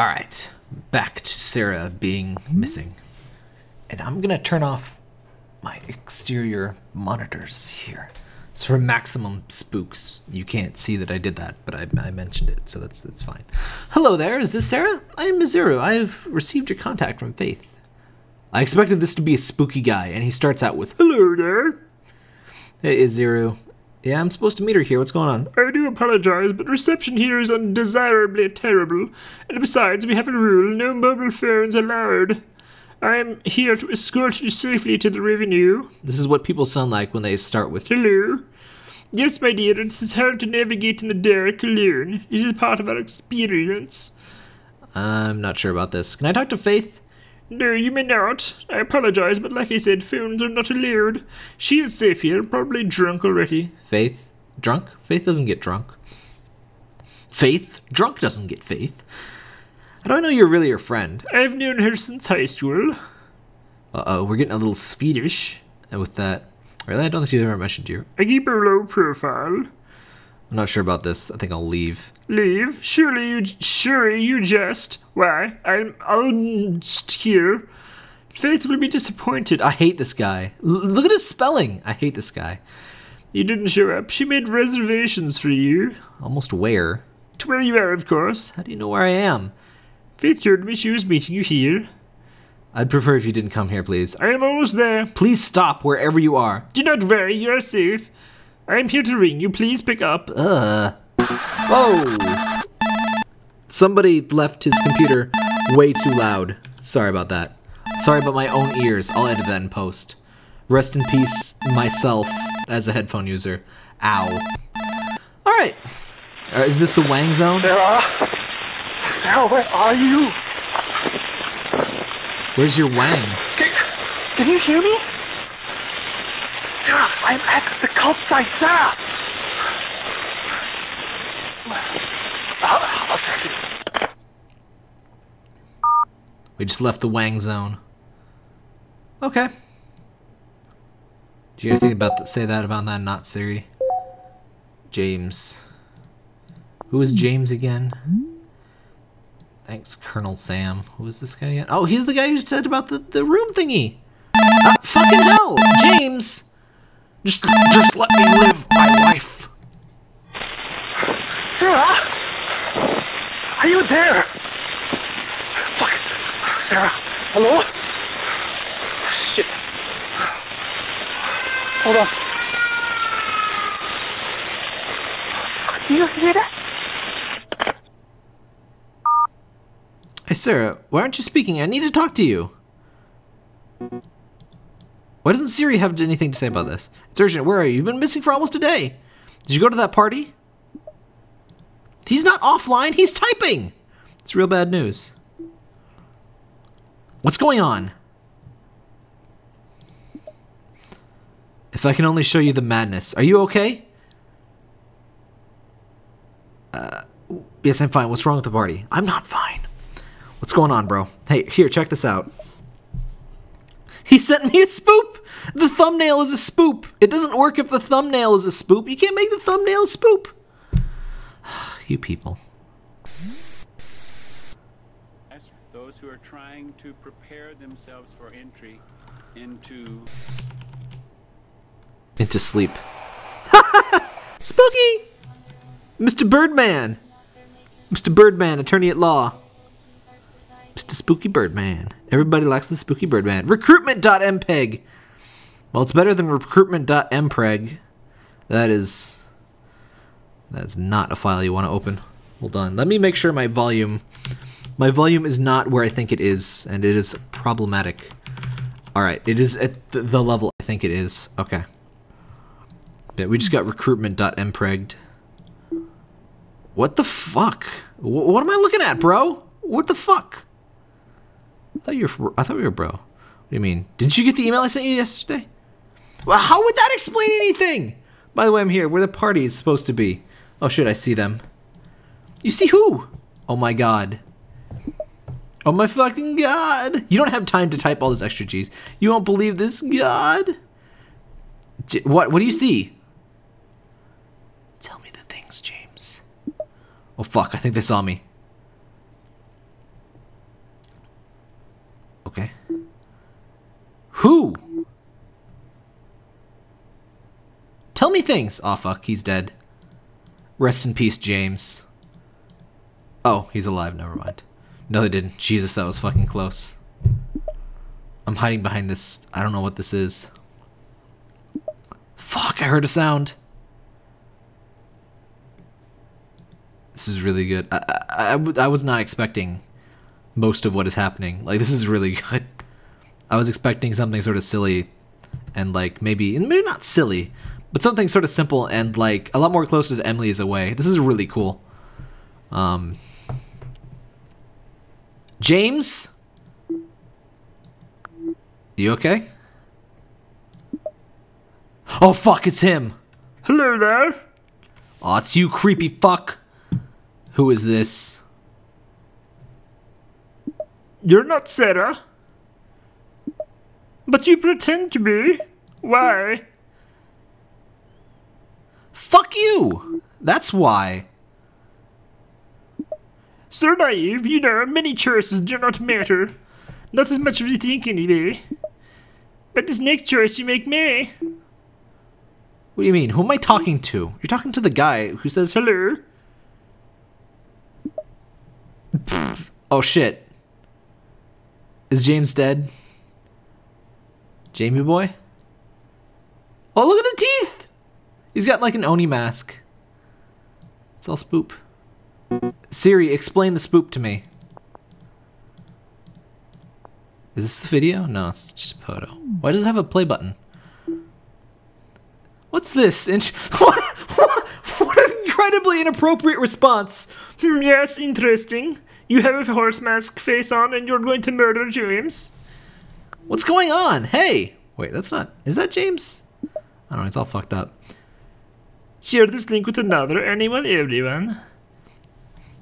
All right, back to Sara being missing. And I'm to turn off my exterior monitors here. So for maximum spooks, you can't see that I did that, but I, I mentioned it, so that's that's fine. Hello there, is this Sara? I am Mizuru. I have received your contact from Faith. I expected this to be a spooky guy, and he starts out with, Hello there. Hey, Izuru. Yeah, I'm supposed to meet her here. What's going on? I do apologize, but reception here is undesirably terrible, and besides, we have a rule no mobile phones allowed. I am here to escort you safely to the revenue. This is what people sound like when they start with, Hello. Yes, my dear, it is hard to navigate in the dark alone. It is part of our experience. I'm not sure about this. Can I talk to Faith? No, you may not. I apologize, but like I said, phones are not allowed. She is safe here, probably drunk already. Faith? Drunk? Faith doesn't get drunk. Faith? Drunk doesn't get Faith. I don't know you're really her friend? I've known her since high school. Uh oh, we're getting a little Swedish with that. Really? I don't think she's ever mentioned you. I keep a low profile. I'm not sure about this. I think I'll leave. Leave? Surely you, surely you jest. Why? I'm honest here. Faith will be disappointed. I hate this guy. L- look at his spelling. I hate this guy. You didn't show up. She made reservations for you. Almost where? To where you are, of course. How do you know where I am? Faith told me she was meeting you here. I'd prefer if you didn't come here, please. I am almost there. Please stop wherever you are. Do not worry, you are safe. I am here to ring you. Please pick up. Uh. Whoa! Somebody left his computer way too loud. Sorry about that. Sorry about my own ears. I'll edit that in post. Rest in peace, myself, as a headphone user. Ow. Alright. Uh, is this the Wang Zone? Sara? Sara, where are you? Where's your Wang? Can, can you hear me? I'm at the I'll check it. We just left the Wang Zone. Okay. Do you anything about? Say that about that? Not Siri. James. Who is James again? Thanks, Colonel Sam. Who is this guy again? Oh, he's the guy who said about the, the room thingy. Ah, fucking hell, James! Just, just let me live my life. Sara? Are you there? Fuck. Sara? Hello? Shit. Hold on. Do you hear that? Hey, Sara, why aren't you speaking? I need to talk to you. Why doesn't Siri have anything to say about this? It's urgent. Where are you? You've been missing for almost a day. Did you go to that party? He's not offline. He's typing. It's real bad news. What's going on? If I can only show you the madness. Are you okay? Uh, yes, I'm fine. What's wrong with the party? I'm not fine. What's going on, bro? Hey, here, check this out. He sent me a spoop! The thumbnail is a spoop. It doesn't work if the thumbnail is a spoop. You can't make the thumbnail a spoop. you people. those who are trying to prepare themselves for entry into Into sleep. Spooky! Mr. Birdman! Mr. Birdman, attorney at law. Mr. Spooky Birdman. Everybody likes the Spooky Birdman. Recruitment.mpeg. Well, it's better than recruitment.mpreg. That is. That's not a file you want to open. Hold on. Let me make sure my volume. My volume is not where I think it is, and it is problematic. Alright, it is at the- level I think it is. Okay. Yeah, we just got recruitment.mpregged. What the fuck? Wh- what am I looking at, bro? What the fuck? I thought you were. I thought we were bro. What do you mean? Didn't you get the email I sent you yesterday? Well, how would that explain anything? By the way, I'm here. Where the party is supposed to be. Oh shit, I see them. You see who? Oh my god. Oh my fucking god. You don't have time to type all those extra G's. You won't believe this, god. What? What do you see? Tell me the things, James. Oh fuck! I think they saw me. Okay. Who? Tell me things. Oh fuck, he's dead. Rest in peace, James. Oh, he's alive. Never mind. No, they didn't. Jesus, that was fucking close. I'm hiding behind this. I don't know what this is. Fuck, I heard a sound. This is really good. I, I, I, w- I was not expecting most of what is happening. Like, this is really good. I was expecting something sort of silly and, like, maybe, maybe not silly, but something sort of simple and, like, a lot more closer to Emily's Away. This is really cool. Um, James? You okay? Oh, fuck, it's him. Hello there. Oh, it's you, creepy fuck. Who is this? You're not Sara. But you pretend to be. Why? Fuck you! That's why. So naive, you know, many choices do not matter. Not as much as you think, anyway. But this next choice you make may. What do you mean? Who am I talking to? You're talking to the guy who says, Hello? Oh shit. Is James dead? Jamie boy? Oh, look at the! He's got like an Oni mask. It's all spoop. Siri, explain the spoop to me. Is this the video? No, it's just a photo. Why does it have a play button? What's this? What, what, what an incredibly inappropriate response. Hmm, yes, interesting. You have a horse mask face on and you're going to murder James. What's going on? Hey! Wait, that's not. Is that James? I don't know, it's all fucked up. Share this link with another, anyone, everyone.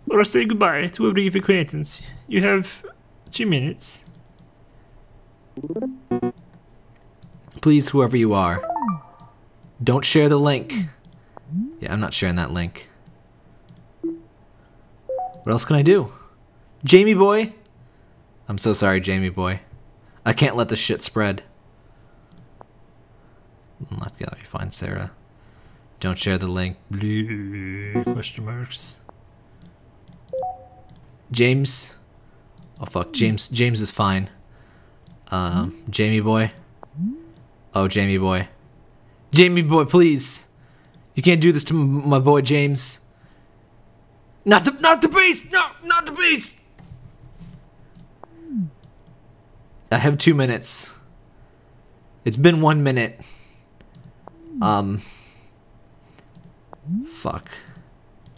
Or say goodbye to a brief acquaintance. You have two minutes. Please, whoever you are, don't share the link. Yeah, I'm not sharing that link. What else can I do? Jamie boy? I'm so sorry, Jamie boy. I can't let this shit spread. Unlock gallery, find Sara. Don't share the link. Blue question marks. James. Oh fuck, James. James is fine. Um, Jamie boy. Oh, Jamie boy. Jamie boy, please. You can't do this to m- my boy James. Not the not the beast. No, not the beast. I have two minutes. It's been one minute. Um. Fuck.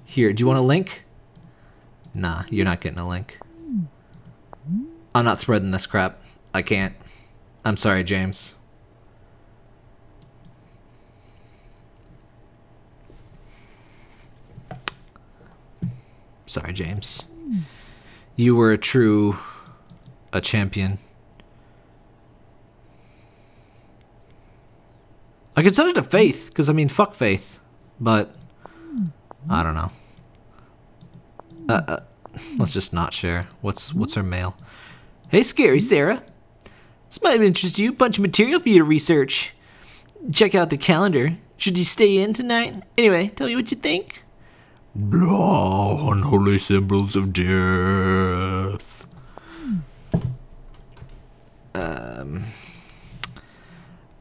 Here, do you want a link? Nah, you're not getting a link. I'm not spreading this crap. I can't. I'm sorry, James. Sorry, James. You were a true a champion. I considered it to Faith, because I mean, fuck Faith. But, I don't know. Uh, uh, let's just not share. What's what's her mail? Hey, scary Sara. This might interest you. Bunch of material for you to research. Check out the calendar. Should you stay in tonight? Anyway, tell me what you think. Blah, unholy symbols of death. Um,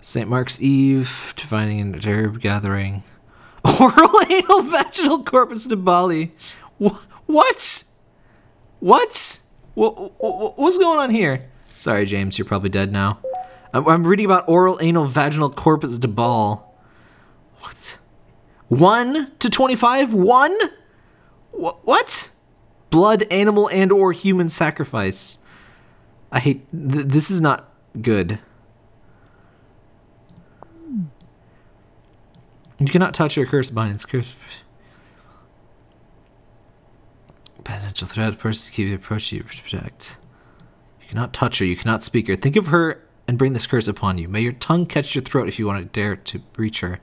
St. Mark's Eve, divining an herb gathering. Oral anal vaginal corpus. Wh- what? What? What? What's going on here? Sorry, James, you're probably dead now. I'm, reading about oral anal vaginal corpus de Ball. What? 1 to 25? 1? Wh- what? Blood, animal, and or human sacrifice. I hate... Th- this is not good. You cannot touch or curse behind its curse. Potential threat, persecute, approach you protect. You cannot touch her, you cannot speak her. Think of her and bring this curse upon you. May your tongue catch your throat if you want to dare to reach her.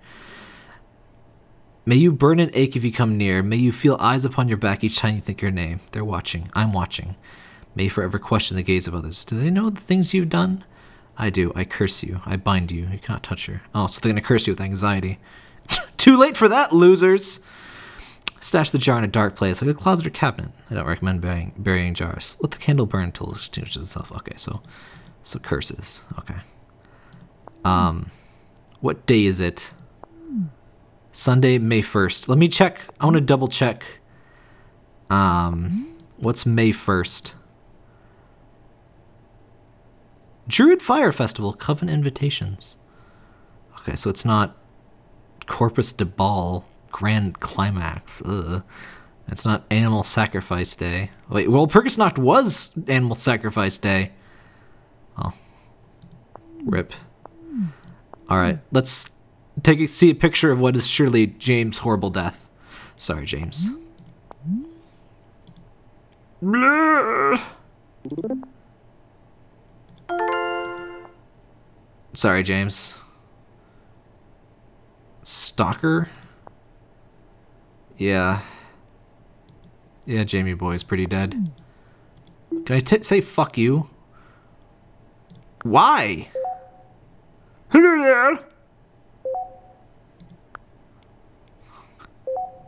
May you burn and ache if you come near. May you feel eyes upon your back each time you think her name. They're watching. I'm watching. May forever question the gaze of others. Do they know the things you've done? I do. I curse you. I bind you. You cannot touch her. Oh, so they're gonna curse you with anxiety. Too late for that, losers! Stash the jar in a dark place, like a closet or cabinet. I don't recommend burying, burying jars. Let the candle burn until it extinguishes itself. Okay, so so curses. Okay. Um, what day is it? Sunday, May first. Let me check. I want to double check. Um, what's May first? Druid Fire Festival, Coven Invitations. Okay, so it's not Corpus de Ball Grand Climax. Ugh. It's not Animal Sacrifice Day. Wait, well, Purgasnacht was Animal Sacrifice Day. Oh. Rip. Alright, let's take a, see a picture of what is surely James' horrible death. Sorry, James. Sorry, James. Stalker? Yeah. Yeah, Jamie Boy's pretty dead. Can I t- say fuck you? Why? Hello there.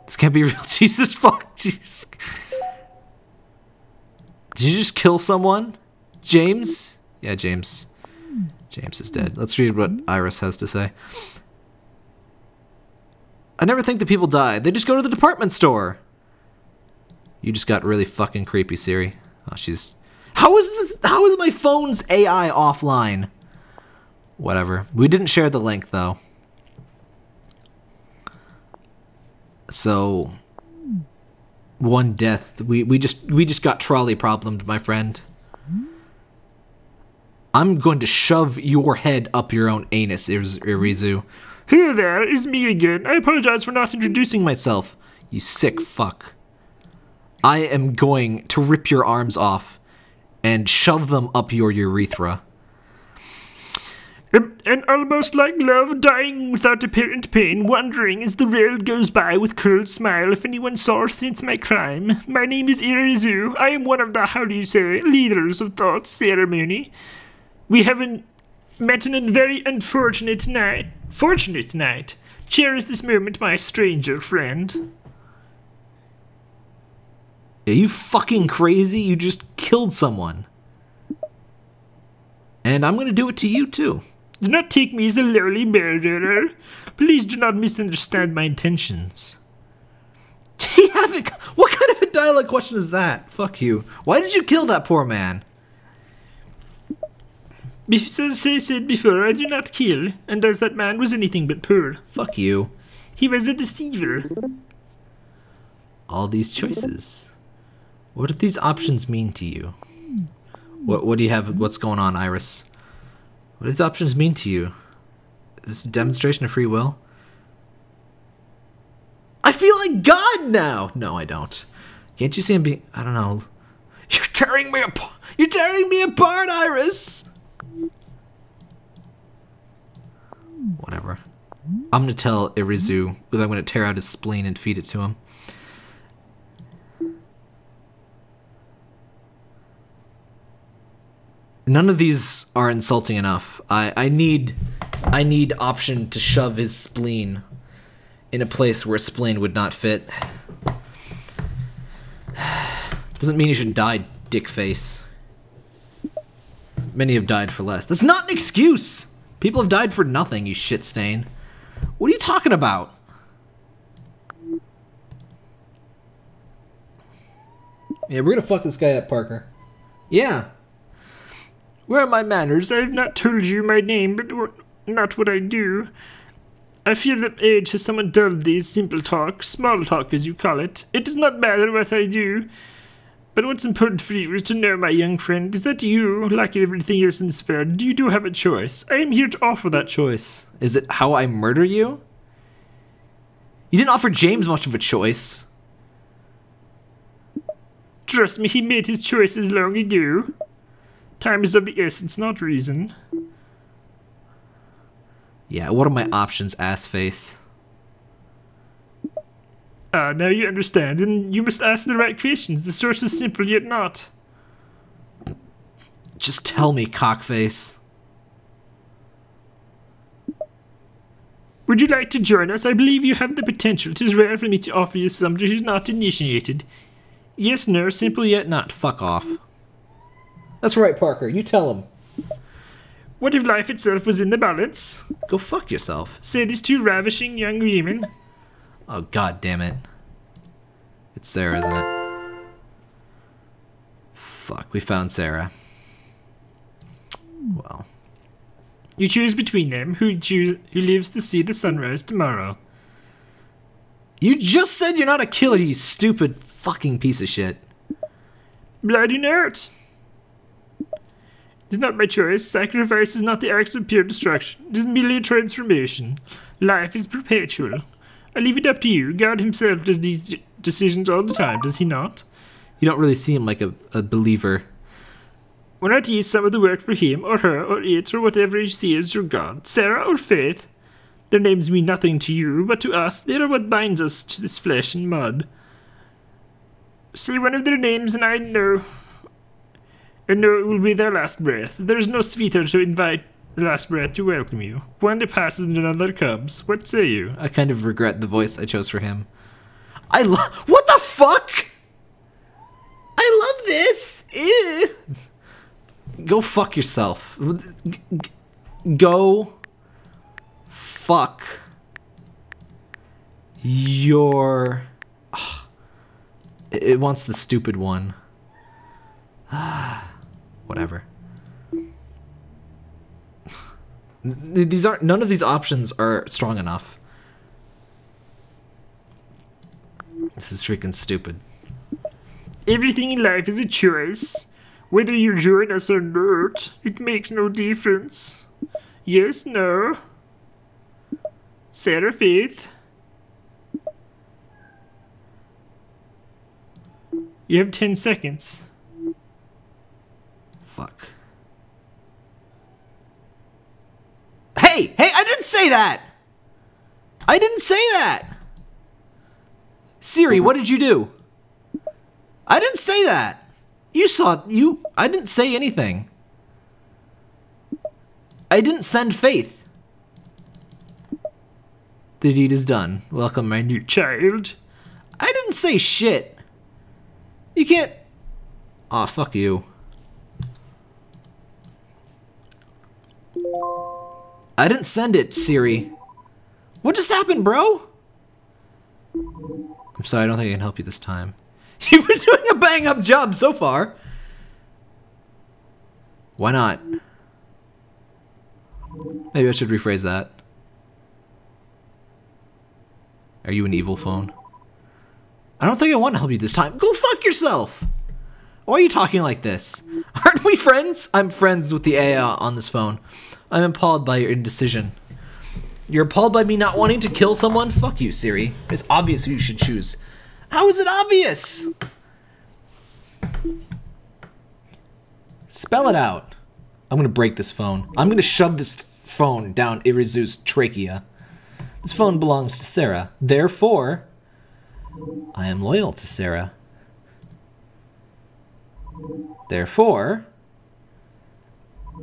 This can't be real. Jesus fuck. Jesus. Did you just kill someone? James? Yeah, James. James is dead. Let's read what Iris has to say. I never think that people die. They just go to the department store. You just got really fucking creepy, Siri. Oh, she's. How is this? How is my phone's AI offline? Whatever. We didn't share the link though. So one death. We we just we just got trolley problemed, my friend. I'm going to shove your head up your own anus, Iriz- Irizu. Hello there, it's me again. I apologize for not introducing myself, you sick fuck. I am going to rip your arms off and shove them up your urethra. And almost like love, dying without apparent pain, wandering as the world goes by with curled smile if anyone saw or since my crime. My name is Irizu. I am one of the, how do you say, leaders of thought ceremony. We haven't met in a very unfortunate night. Fortunate night. Cherish this moment, my stranger friend. Are you fucking crazy? You just killed someone. And I'm gonna do it to you too. Do not take me as a lowly murderer. Please do not misunderstand my intentions. Did he have it? What kind of a dialect question is that? Fuck you. Why did you kill that poor man? As I said before, I do not kill, and as that man was anything but poor. Fuck you. He was a deceiver. All these choices. What do these options mean to you? What What do you have? What's going on, Iris? What do these options mean to you? Is this a demonstration of free will? I feel like God now. No, I don't. Can't you see him being? I don't know. You're tearing me apart. You're tearing me apart, Iris. Whatever. I'm gonna tell Irizu that I'm gonna tear out his spleen and feed it to him. None of these are insulting enough. I, I need I need option to shove his spleen in a place where a spleen would not fit. Doesn't mean he should die, dick face. Many have died for less. That's not an excuse! People have died for nothing, you shit stain. What are you talking about? Yeah, we're gonna fuck this guy up, Parker. Yeah. Where are my manners? I have not told you my name, but not what I do. I fear that age has somewhat dulled these simple talk, small talk as you call it. It does not matter what I do. But what's important for you is to know, my young friend, is that you, like everything else in this world, you do have a choice. I am here to offer that choice. Is it how I murder you? You didn't offer James much of a choice. Trust me, he made his choices long ago. Time is of the essence, not reason. Yeah, what are my options, ass face? Ah, now you understand, and you must ask the right questions. The source is simple yet not. Just tell me, cockface. Would you like to join us? I believe you have the potential. It is rare for me to offer you something who is not initiated. Yes, no, simple yet not. Fuck off. That's right, Parker. You tell him. What if life itself was in the balance? Go fuck yourself. Say these two ravishing young women. Oh god damn it. It's Sara, isn't it? Fuck, we found Sara. Well. You choose between them. Who choose, who lives to see the sunrise tomorrow? You just said you're not a killer, you stupid fucking piece of shit. Bloody not. It is not my choice. Sacrifice is not the act of pure destruction. It is merely a transformation. Life is perpetual. I leave it up to you. God himself does these decisions all the time, does he not? You don't really seem like a, a believer. Why not use some of the work for him, or her, or it, or whatever you see as your God? Sara or Faith? Their names mean nothing to you, but to us, they are what binds us to this flesh and mud. Say one of their names, and I know. I know it will be their last breath. There is no sweeter to invite the last breath to welcome you. One that passes another comes. What say you? I kind of regret the voice I chose for him. I love. What the fuck? I love this. Ew. Go fuck yourself. Go fuck your. It wants the stupid one. Whatever. Th- These aren't. None of these options are strong enough. This is freaking stupid. Everything in life is a choice. Whether you join us or not, it makes no difference. Yes, no. Sara Faith. You have 10 seconds. Fuck. Hey, hey, I didn't say that. I didn't say that. Siri, what did you do? I didn't say that. You saw you I didn't say anything. I didn't send faith. The deed is done. Welcome my new Child. I didn't say shit. You can't. Aw, fuck you. I didn't send it, Siri. What just happened, bro? I'm sorry, I don't think I can help you this time. You've been doing a bang up job so far. Why not? Maybe I should rephrase that. Are you an evil phone? I don't think I want to help you this time. Go fuck yourself! Why are you talking like this? Aren't we friends? I'm friends with the AI on this phone. I'm appalled by your indecision. You're appalled by me not wanting to kill someone? Fuck you, Siri. It's obvious who you should choose. How is it obvious? Spell it out. I'm gonna break this phone. I'm gonna shove this phone down Irizu's trachea. This phone belongs to Sara. Therefore, I am loyal to Sara. Therefore,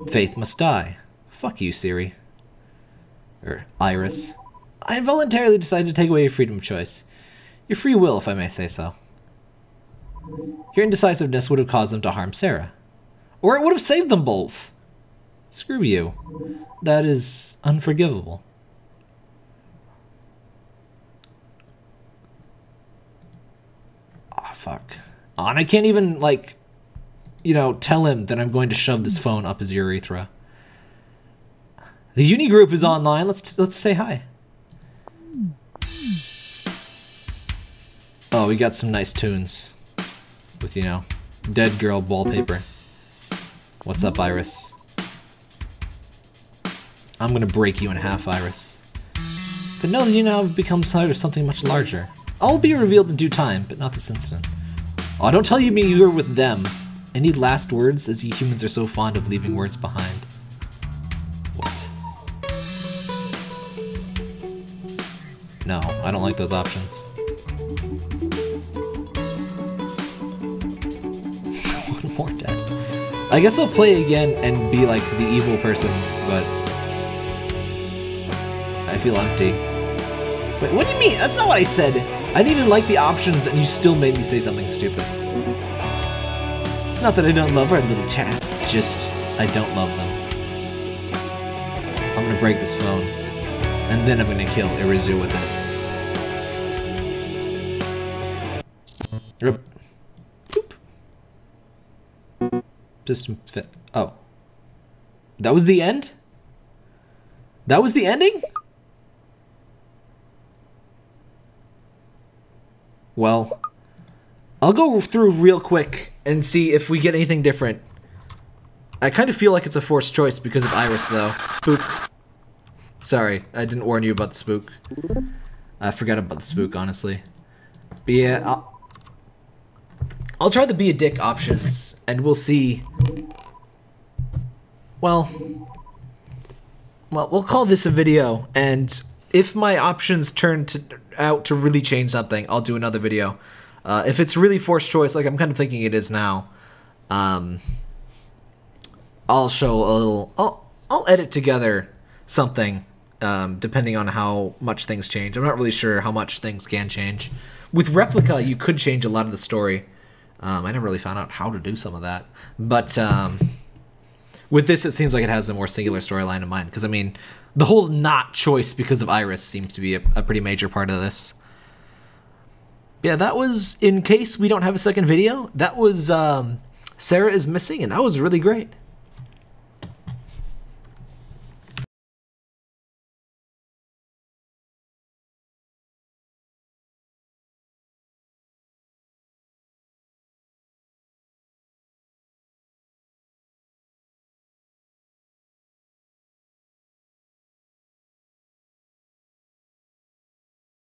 Faith must die. Fuck you, Siri. Or Iris. I voluntarily decided to take away your freedom of choice. Your free will, if I may say so. Your indecisiveness would have caused them to harm Sara. Or it would have saved them both. Screw you. That is unforgivable. Ah, fuck. Oh, and I can't even, like, you know, tell him that I'm going to shove this phone up his urethra. The uni group is online. Let's let's say hi. Oh, we got some nice tunes with you know, dead girl wallpaper. What's up, Iris? I'm gonna break you in half, Iris. But know that you now have become side of something much larger. All be revealed in due time, but not this instant. Oh, don't tell you me you're with them. Any last words, as you humans are so fond of leaving words behind? I don't like those options. One more dead. I guess I'll play again and be like the evil person, but I feel empty. Wait, what do you mean? That's not what I said. I didn't even like the options, and you still made me say something stupid. It's not that I don't love our little chats. It's just I don't love them. I'm gonna break this phone, and then I'm gonna kill Irizu with it. Just fit. Oh. That was the end? That was the ending? Well, I'll go through real quick and see if we get anything different. I kind of feel like it's a forced choice because of Iris, though. Spook. Sorry, I didn't warn you about the spook. I forgot about the spook, honestly. But yeah, I'll, I'll try the be a dick options, and we'll see. Well, well, we'll call this a video, and if my options turn to, out to really change something, I'll do another video. Uh, if it's really forced choice, like I'm kind of thinking it is now, um, I'll show a little. I'll I'll edit together something, um, depending on how much things change. I'm not really sure how much things can change. With replica, you could change a lot of the story. Um, I never really found out how to do some of that, but um, with this, it seems like it has a more singular storyline in mind. Because I mean, the whole not choice because of Iris seems to be a, a pretty major part of this. Yeah, that was in case we don't have a second video. That was um, Sara is missing, and that was really great.